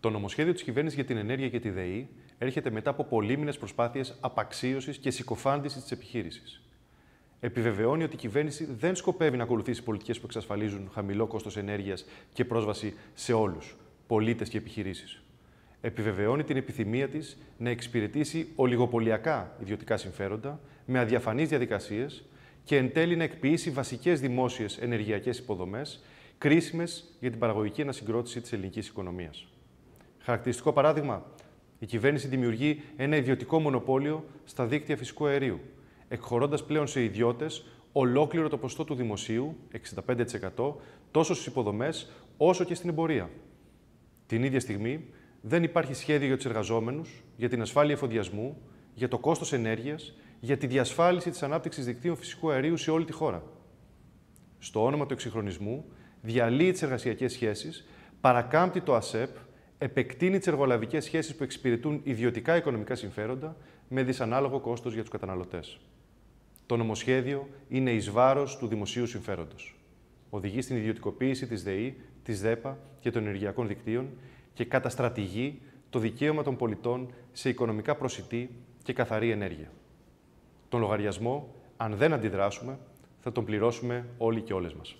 Το νομοσχέδιο της κυβέρνησης για την ενέργεια και τη ΔΕΗ έρχεται μετά από πολύμηνε προσπάθειες απαξίωσης και συκοφάντησης της επιχείρησης. Επιβεβαιώνει ότι η κυβέρνηση δεν σκοπεύει να ακολουθήσει πολιτικές που εξασφαλίζουν χαμηλό κόστος ενέργειας και πρόσβαση σε όλους, πολίτες και επιχειρήσεις. Επιβεβαιώνει την επιθυμία της να εξυπηρετήσει ολιγοπολιακά ιδιωτικά συμφέροντα με αδιαφανείς διαδικασίες και εν τέλει να εκποιήσει βασικές δημόσιες ενεργειακές υποδομές κρίσιμες για την παραγωγική ανασυγκρότηση της ελληνικής οικονομίας. Χαρακτηριστικό παράδειγμα, η κυβέρνηση δημιουργεί ένα ιδιωτικό μονοπόλιο στα δίκτυα φυσικού αερίου, εκχωρώντας πλέον σε ιδιώτες ολόκληρο το ποστό του δημοσίου, 65%, τόσο στις υποδομές όσο και στην εμπορία. Την ίδια στιγμή, δεν υπάρχει σχέδιο για τους εργαζόμενους, για την ασφάλεια εφοδιασμού, για το κόστος ενέργειας, για τη διασφάλιση της ανάπτυξης δικτύων φυσικού αερίου σε όλη τη χώρα. Στο όνομα του εξυγχρονισμού, διαλύει τις εργασιακές σχέσεις, παρακάμπτει το ΑΣΕΠ, επεκτείνει τις εργολαβικές σχέσεις που εξυπηρετούν ιδιωτικά οικονομικά συμφέροντα με δυσανάλογο κόστος για τους καταναλωτές. Το νομοσχέδιο είναι εις βάρος του δημοσίου συμφέροντος. Οδηγεί στην ιδιωτικοποίηση της ΔΕΗ, της ΔΕΠΑ και των ενεργειακών δικτύων και καταστρατηγεί το δικαίωμα των πολιτών σε οικονομικά προσιτή και καθαρή ενέργεια. Τον λογαριασμό, αν δεν αντιδράσουμε, θα τον πληρώσουμε όλοι και όλες μας.